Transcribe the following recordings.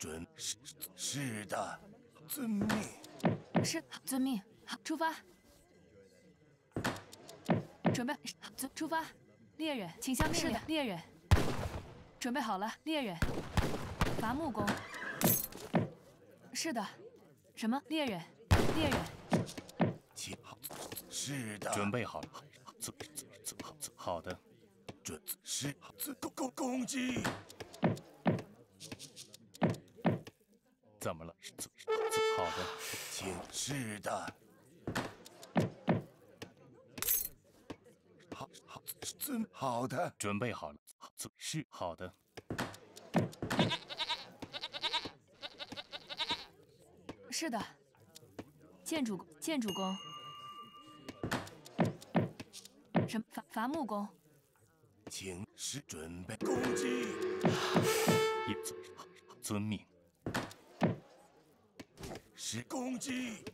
准是是的，遵命。是遵命。好，出发。准备，遵出发。猎人，请下命令。猎人，准备好了。猎人，伐木工。是的。什么？猎人，猎人。请好。是的。准备好了。好好的。准是遵攻攻攻击。怎么了？好的，请是的。好好遵好的，准备好了。是好的。是的。建筑建筑工。什么伐伐木工？请是准备攻击。遵命。是攻击，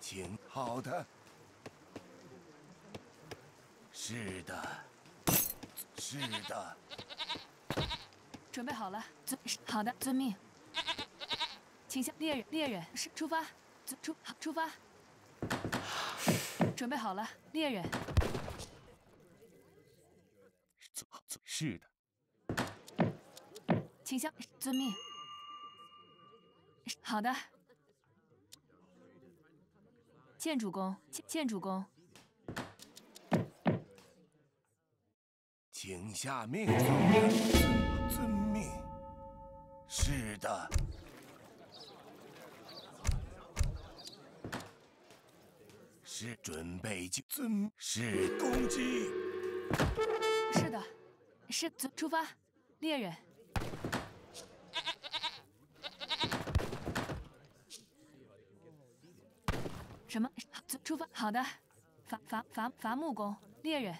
挺好的，是的，是的，准备好了，遵好的，遵命，请向猎人，猎人是出发，出好出发，准备好了，猎人，是的，请向遵命。好的，建筑工，建建筑工，请下命令。遵命。是的。是准备就遵。是攻击。是的，是出发，猎人。什么？出发。好的。伐伐伐伐木工，猎人，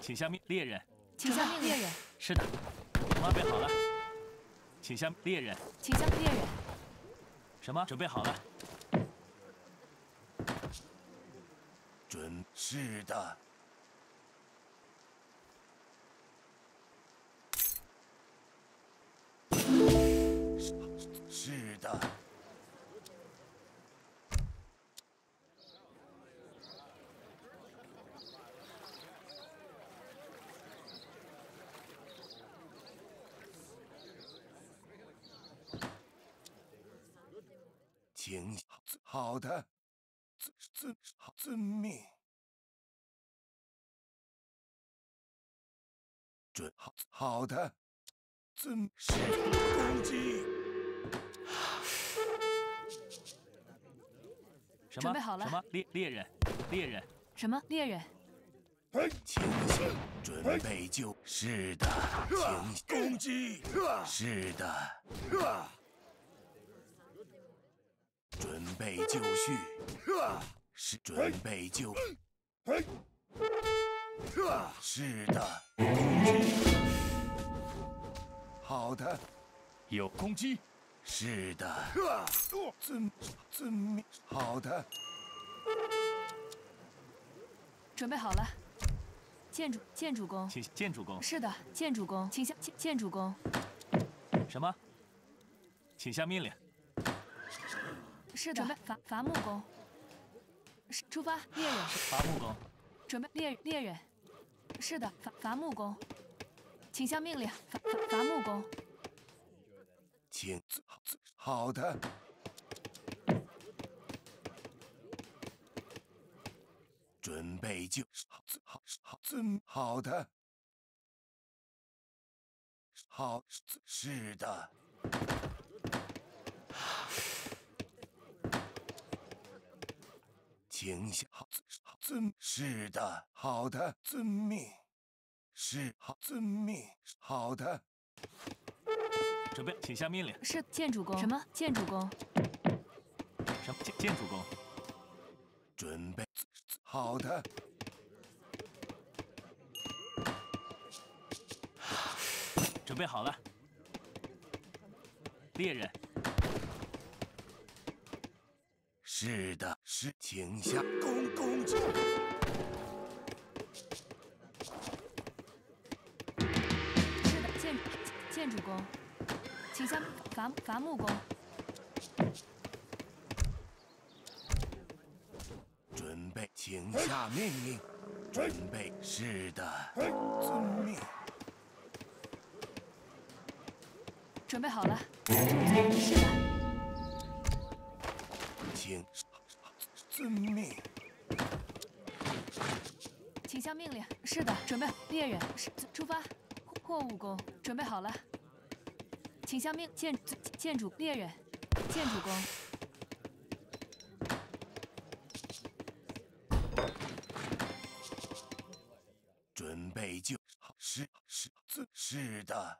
请下命。猎人，请下命。猎人，是的。准备好了，请下猎人，请下猎人。什么？准备好了。准是的。是的。请好的，遵遵遵命，准好好的，遵是攻击。什么？准备好了。什么？猎猎人，猎人。什么？猎人。请准备就是的，请攻击。是的。准备就绪，是准备就，是的，攻击，好的，有攻击，是的，遵遵命，好的，准备好了，建筑建筑工，请建筑工，是的，建筑工，请下建建筑工，什么？请下命令。是的，准备伐伐木工。出发，猎人。伐木工。准备猎猎人。是的，伐伐木工。请下命令，伐伐伐木工。请好好的。准备就好好好遵好的。好是的。请下好遵是的，好的，遵命。是好遵命，好的。准备，请下命令。是建筑工。什么？建筑工。什么建建筑工？准备，好的。准备好了，猎人。是的，是，请下攻攻击。是的，建建筑工，请下伐伐木工。准备，请下命令。准备，是的，遵命。准备好了，是的，请下命令。是的，准备，猎人，是出发。货物工，准备好了，请下命建建筑猎人，建筑工。准备就是是是是的。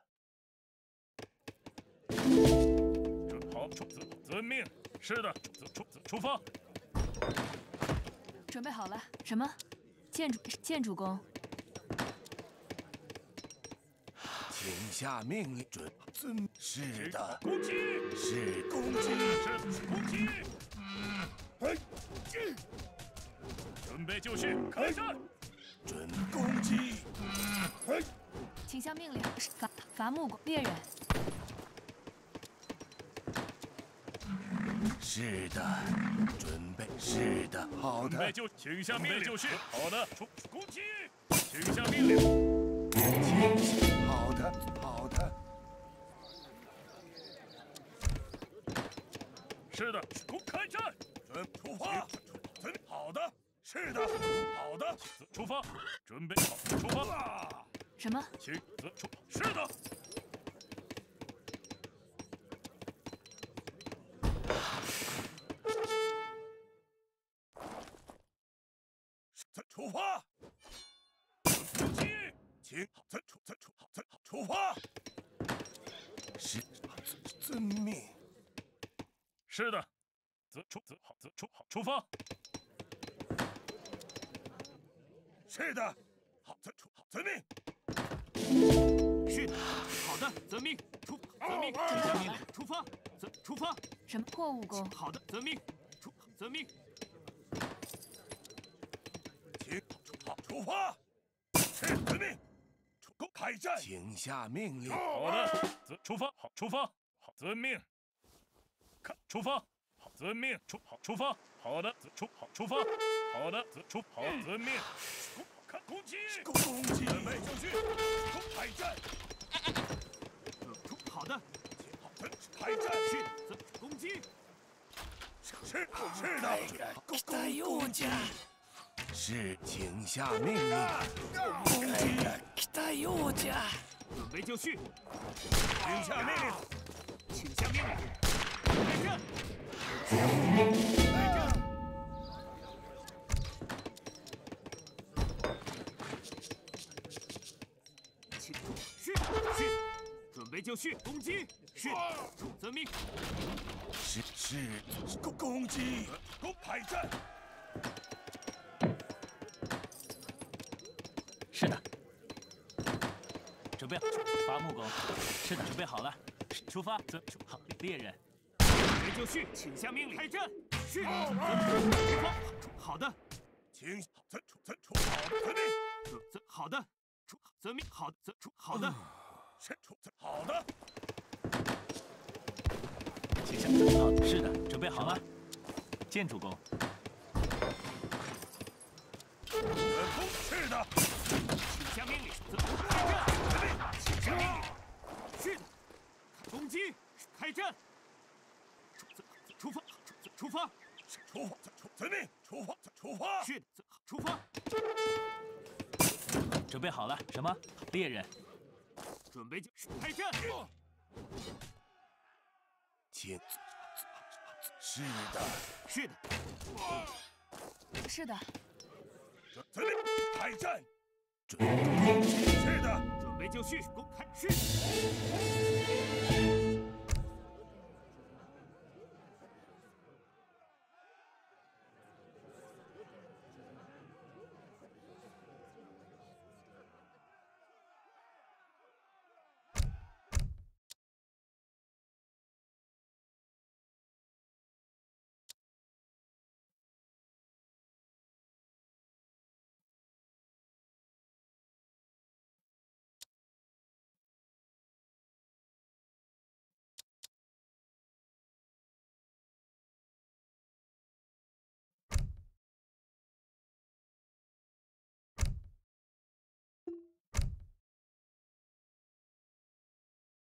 好，出遵命。是的，出出出发。准备好了，什么？建筑建筑工。请下命令，准遵。是的，攻击。是攻击。是攻击。哎，准备就绪，开战。准攻击。哎，请下命令，伐伐木工猎人。是的，准备。是的，好的。准备就，请下命令就是。好的，出攻击。请下命令。请。好的，好的。是的，攻开战。准出发。准好的。是的，好的。出发。准备好，出发。什么？请出。是的。出发！请出出出发！是遵命。是的，则出则好则出好出发。是的，好则出好遵命。是的，好的遵命出遵命请下命令出发则出发。什么货物工？好的遵命出遵命。出发！是遵命。出攻开战。请下命令。好的，遵出发。好，出发。好，遵命。看，出发。好，遵命。出好，出发。好的，出好，出发。好的，出好，遵命。攻，看攻击。攻击。准备就绪。攻开战。好的。好，开战。去，攻击。是是的。攻在是，请下命令。攻击，在右家。准备就绪。请下命令。请下命令。开战。开战。请是是。准备就绪，攻击。是，遵命。是是，攻攻击，攻开战。是的，准备伐木工。是的，准备好了，出发。遵好，猎人。准备就绪，请下命令。开战。是。出发。好的。请遵遵出好的遵命。遵好的。出遵命。好的。遵出好的。是出好的。请下。好的，是的，准备好了。建筑工。是的。请下命令，开战！请下命令，是的，攻击，开战！出出发，出发，出发，出遵命，出发，出发，是的，出发。准备好了，什么？猎人，准备就开战！请，是的，是的，是的。准备开战，准是的，准备就绪，公开是。